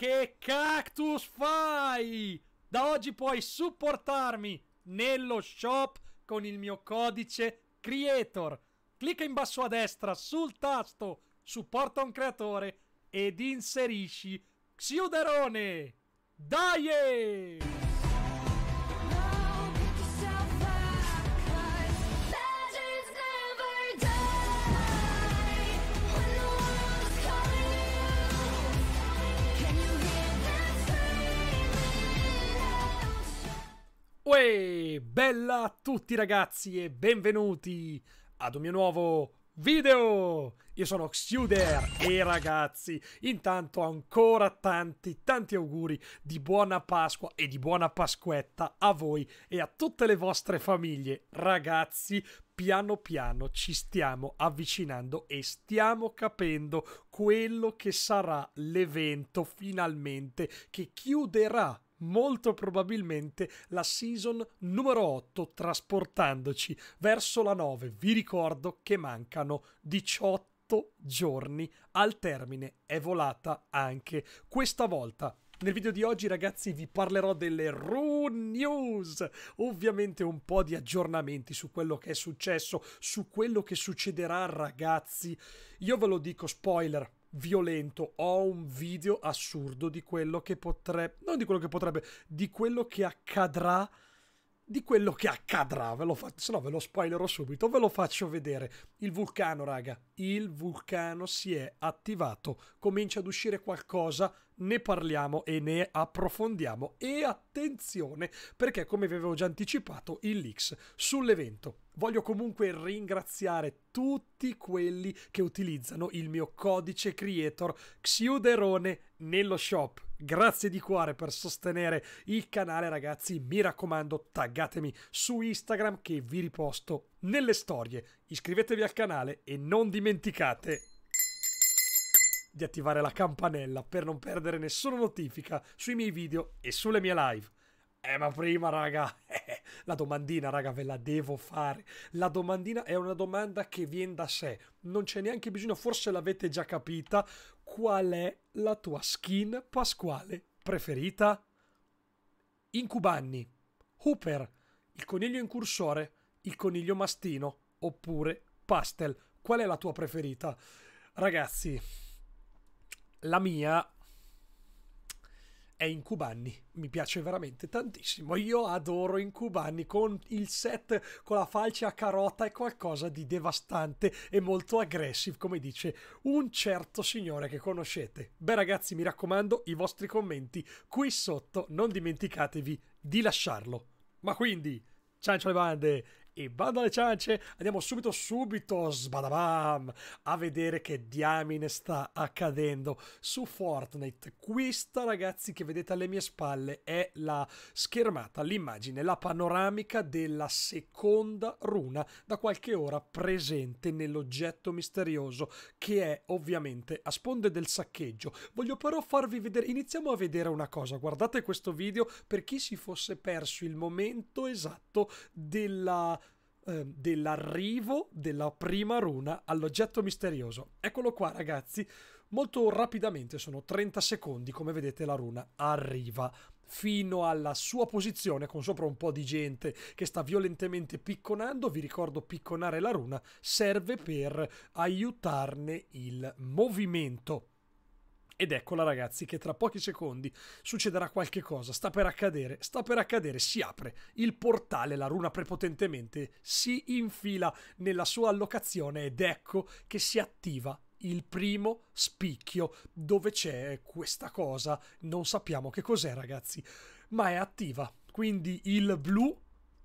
che cactus fai? Da oggi puoi supportarmi nello shop con il mio codice creator. Clicca in basso a destra sul tasto supporta un creatore ed inserisci Xiuderone. Dai! Uè, bella a tutti ragazzi e benvenuti ad un mio nuovo video! Io sono Xuder e ragazzi, intanto ancora tanti, tanti auguri di buona Pasqua e di buona Pasquetta a voi e a tutte le vostre famiglie. Ragazzi, piano piano ci stiamo avvicinando e stiamo capendo quello che sarà l'evento finalmente che chiuderà molto probabilmente la season numero 8 trasportandoci verso la 9. Vi ricordo che mancano 18 giorni al termine. È volata anche questa volta. Nel video di oggi ragazzi vi parlerò delle Rune News, ovviamente un po' di aggiornamenti su quello che è successo, su quello che succederà ragazzi. Io ve lo dico spoiler, violento, ho un video assurdo di quello che potrebbe, non di quello che potrebbe, di quello che accadrà di quello che accadrà, ve lo faccio, se no ve lo spoilerò subito, ve lo faccio vedere. Il vulcano, raga, il vulcano si è attivato, comincia ad uscire qualcosa, ne parliamo e ne approfondiamo. E attenzione, perché come vi avevo già anticipato, il leaks sull'evento. Voglio comunque ringraziare tutti quelli che utilizzano il mio codice creator Xiuderone nello shop. Grazie di cuore per sostenere il canale ragazzi, mi raccomando taggatemi su Instagram che vi riposto nelle storie. Iscrivetevi al canale e non dimenticate di attivare la campanella per non perdere nessuna notifica sui miei video e sulle mie live. Eh, ma prima, raga, eh, la domandina, raga, ve la devo fare. La domandina è una domanda che viene da sé. Non c'è neanche bisogno, forse l'avete già capita. Qual è la tua skin pasquale preferita? Incubanni, Hooper, il coniglio incursore, il coniglio mastino, oppure Pastel. Qual è la tua preferita? Ragazzi, la mia è Incubanni. Mi piace veramente tantissimo. Io adoro Incubanni con il set con la falce a carota è qualcosa di devastante e molto aggressive, come dice un certo signore che conoscete. Beh ragazzi, mi raccomando, i vostri commenti qui sotto non dimenticatevi di lasciarlo. Ma quindi, ciao le bande e bando alle ciance, andiamo subito, subito, sbadabam, a vedere che diamine sta accadendo su Fortnite. Questa, ragazzi, che vedete alle mie spalle è la schermata, l'immagine, la panoramica della seconda runa da qualche ora presente nell'oggetto misterioso che è ovviamente a sponde del saccheggio. Voglio però farvi vedere, iniziamo a vedere una cosa, guardate questo video per chi si fosse perso il momento esatto della Ehm, dell'arrivo della prima runa all'oggetto misterioso. Eccolo qua ragazzi, molto rapidamente, sono 30 secondi, come vedete la runa arriva fino alla sua posizione con sopra un po' di gente che sta violentemente picconando. Vi ricordo picconare la runa serve per aiutarne il movimento. Ed eccola ragazzi che tra pochi secondi succederà qualche cosa, sta per accadere, sta per accadere, si apre il portale, la runa prepotentemente si infila nella sua allocazione ed ecco che si attiva il primo spicchio dove c'è questa cosa, non sappiamo che cos'è ragazzi, ma è attiva, quindi il blu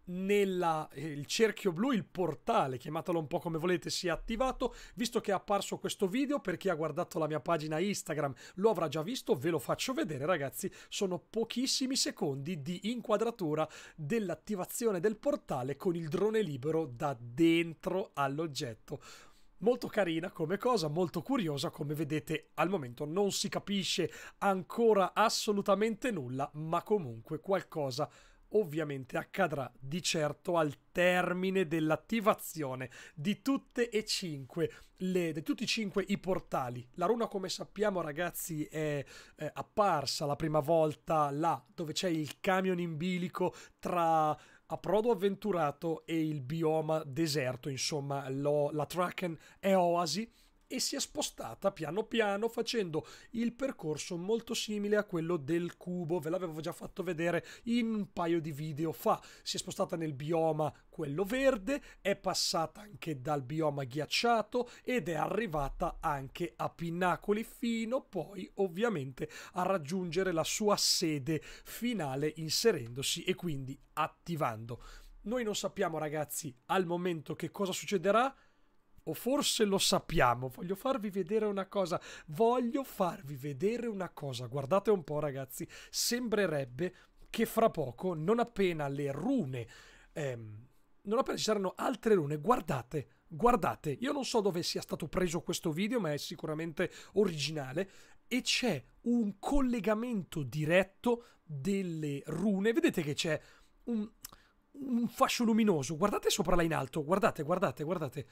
nella, eh, il cerchio blu, il portale, chiamatelo un po' come volete, si è attivato. Visto che è apparso questo video, per chi ha guardato la mia pagina Instagram lo avrà già visto, ve lo faccio vedere ragazzi. Sono pochissimi secondi di inquadratura dell'attivazione del portale con il drone libero da dentro all'oggetto. Molto carina come cosa, molto curiosa, come vedete al momento non si capisce ancora assolutamente nulla, ma comunque qualcosa ovviamente accadrà di certo al termine dell'attivazione di tutte e cinque le, di tutti e cinque i portali. La runa, come sappiamo, ragazzi, è, è apparsa la prima volta là dove c'è il camion in bilico tra approdo avventurato e il bioma deserto, insomma, lo, la Traken è oasi e si è spostata piano piano facendo il percorso molto simile a quello del cubo, ve l'avevo già fatto vedere in un paio di video fa. Si è spostata nel bioma quello verde, è passata anche dal bioma ghiacciato ed è arrivata anche a Pinnacoli fino poi ovviamente a raggiungere la sua sede finale inserendosi e quindi attivando. Noi non sappiamo ragazzi al momento che cosa succederà, o forse lo sappiamo. Voglio farvi vedere una cosa. Voglio farvi vedere una cosa. Guardate un po', ragazzi. Sembrerebbe che fra poco, non appena le rune, ehm, non appena ci saranno altre rune, guardate. Guardate, io non so dove sia stato preso questo video, ma è sicuramente originale. E c'è un collegamento diretto delle rune. Vedete che c'è un, un fascio luminoso. Guardate sopra là in alto. Guardate, guardate, guardate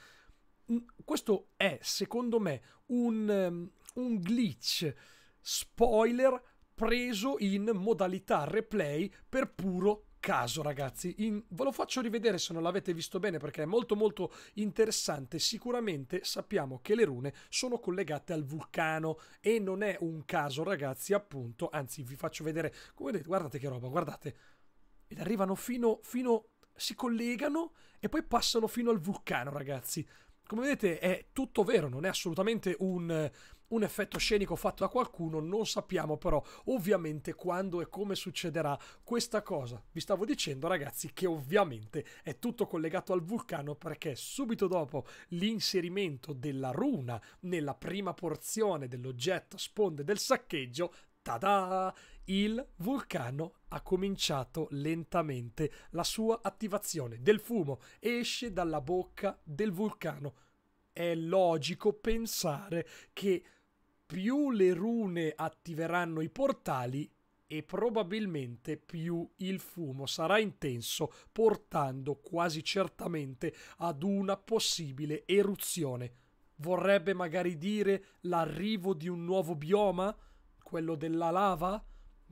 questo è secondo me un, um, un glitch spoiler preso in modalità replay per puro caso ragazzi. In, ve lo faccio rivedere se non l'avete visto bene perché è molto molto interessante. Sicuramente sappiamo che le rune sono collegate al vulcano e non è un caso ragazzi appunto. Anzi vi faccio vedere. Come vedete guardate che roba guardate. Ed arrivano fino, fino si collegano e poi passano fino al vulcano ragazzi come vedete è tutto vero, non è assolutamente un, un effetto scenico fatto da qualcuno, non sappiamo però ovviamente quando e come succederà questa cosa. Vi stavo dicendo ragazzi che ovviamente è tutto collegato al vulcano perché subito dopo l'inserimento della runa nella prima porzione dell'oggetto sponde del saccheggio, tada! Il vulcano ha cominciato lentamente la sua attivazione del fumo, esce dalla bocca del vulcano. È logico pensare che più le rune attiveranno i portali e probabilmente più il fumo sarà intenso, portando quasi certamente ad una possibile eruzione. Vorrebbe magari dire l'arrivo di un nuovo bioma? Quello della lava?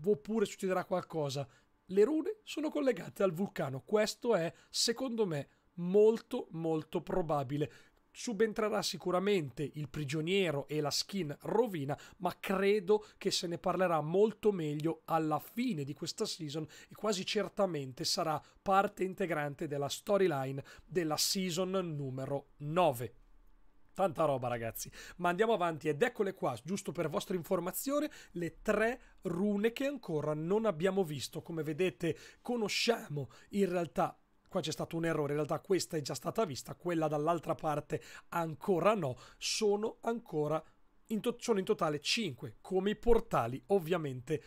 oppure succederà qualcosa. Le rune sono collegate al vulcano, questo è, secondo me, molto molto probabile. Subentrerà sicuramente il prigioniero e la skin rovina, ma credo che se ne parlerà molto meglio alla fine di questa season e quasi certamente sarà parte integrante della storyline della season numero 9. Tanta roba ragazzi, ma andiamo avanti ed eccole qua, giusto per vostra informazione, le tre rune che ancora non abbiamo visto. Come vedete conosciamo in realtà qua c'è stato un errore, in realtà questa è già stata vista, quella dall'altra parte ancora no, sono ancora in, sono in totale 5 come i portali ovviamente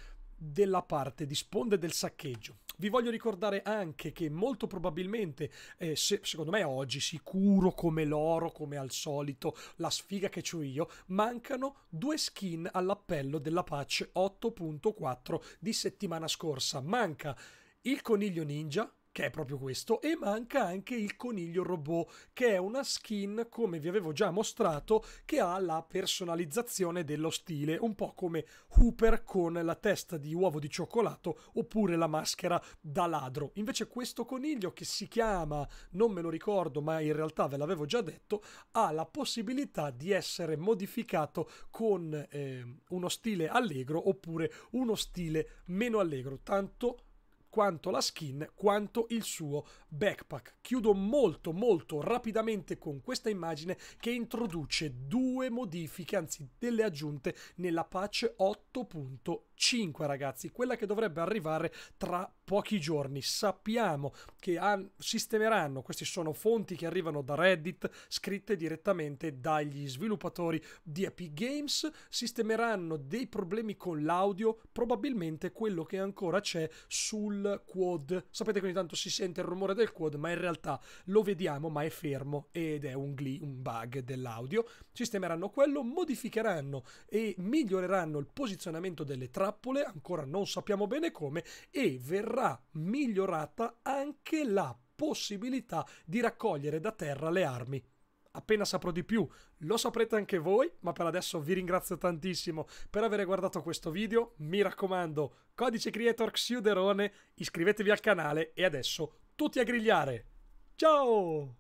della parte di sponde del saccheggio. Vi voglio ricordare anche che molto probabilmente, eh, se, secondo me oggi, sicuro come l'oro, come al solito, la sfiga che ho io, mancano due skin all'appello della patch 8.4 di settimana scorsa. Manca il coniglio ninja, che è proprio questo, e manca anche il coniglio robot, che è una skin, come vi avevo già mostrato, che ha la personalizzazione dello stile, un po' come Hooper con la testa di uovo di cioccolato oppure la maschera da ladro. Invece questo coniglio che si chiama, non me lo ricordo, ma in realtà ve l'avevo già detto, ha la possibilità di essere modificato con eh, uno stile allegro oppure uno stile meno allegro, tanto quanto la skin quanto il suo backpack. Chiudo molto molto rapidamente con questa immagine che introduce due modifiche, anzi delle aggiunte nella patch 8.5 ragazzi, quella che dovrebbe arrivare tra pochi giorni. Sappiamo che sistemeranno, queste sono fonti che arrivano da Reddit, scritte direttamente dagli sviluppatori di Epic Games, sistemeranno dei problemi con l'audio, probabilmente quello che ancora c'è sul quad. Sapete che ogni tanto si sente il rumore del quad, ma in realtà lo vediamo, ma è fermo ed è un, gli, un bug dell'audio. Sistemeranno quello, modificheranno e miglioreranno il posizionamento delle trappole, ancora non sappiamo bene come, e verrà migliorata anche la possibilità di raccogliere da terra le armi. Appena saprò di più lo saprete anche voi, ma per adesso vi ringrazio tantissimo per aver guardato questo video. Mi raccomando, codice creator Xiuderone, iscrivetevi al canale e adesso tutti a grigliare. Ciao!